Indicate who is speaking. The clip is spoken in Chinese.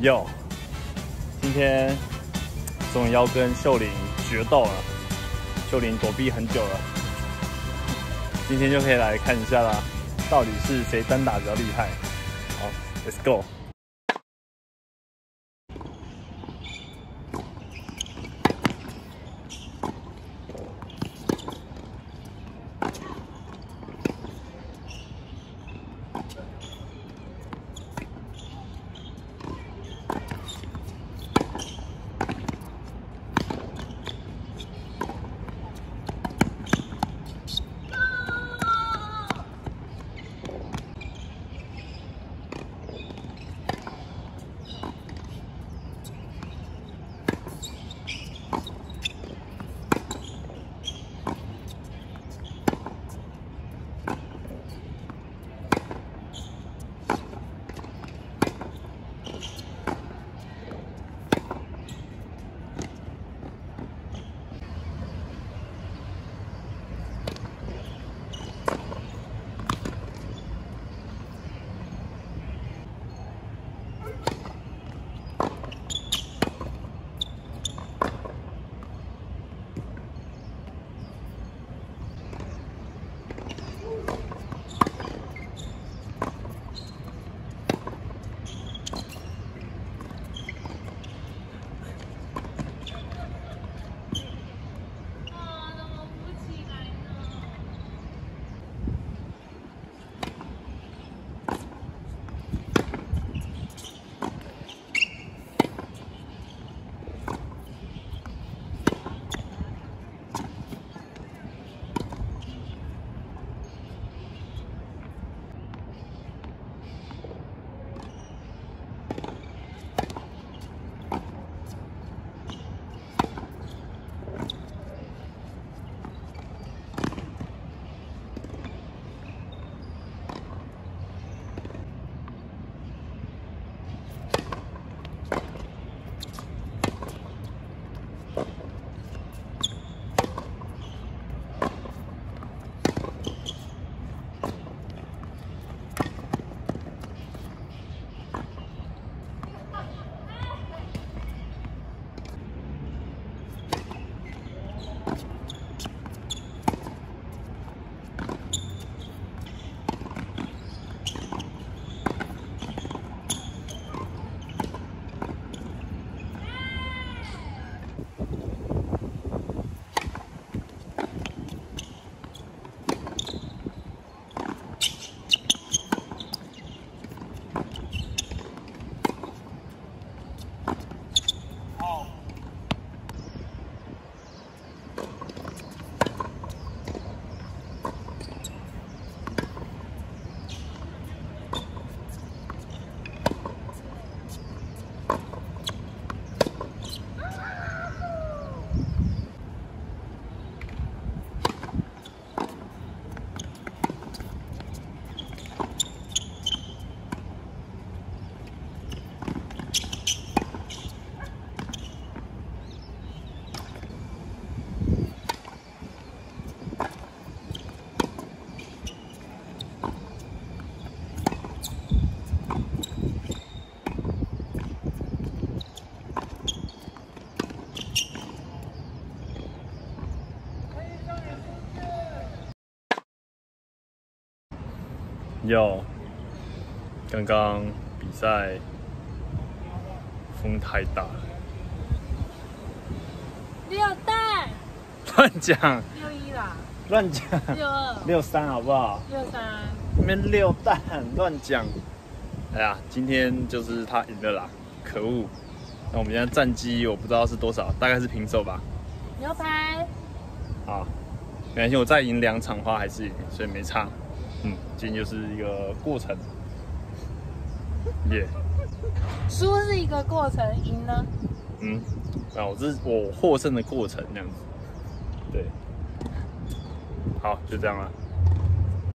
Speaker 1: 有，今天终于要跟秀玲决斗了。秀玲躲避很久了，今天就可以来看一下啦，到底是谁单打比较厉害？好，Let's go。要，刚刚比赛风太大，
Speaker 2: 六蛋
Speaker 1: 乱讲。
Speaker 2: 六一啦，
Speaker 1: 乱讲，
Speaker 2: 六二
Speaker 1: 六三好不好？
Speaker 2: 六三，
Speaker 1: 那边六蛋。乱讲，哎呀，今天就是他赢了啦，可恶！那我们现在战绩我不知道是多少，大概是平手吧。
Speaker 2: 牛排
Speaker 1: 好，没关系，我再赢两场的话还是赢，所以没差。嗯，今天就是一个过程，耶、
Speaker 2: 输是一个过程，赢呢？
Speaker 1: 嗯，啊，我这是我获胜的过程这样子，对，好，就这样了。